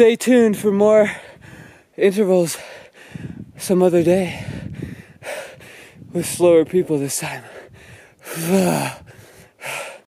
stay tuned for more intervals some other day with slower people this time.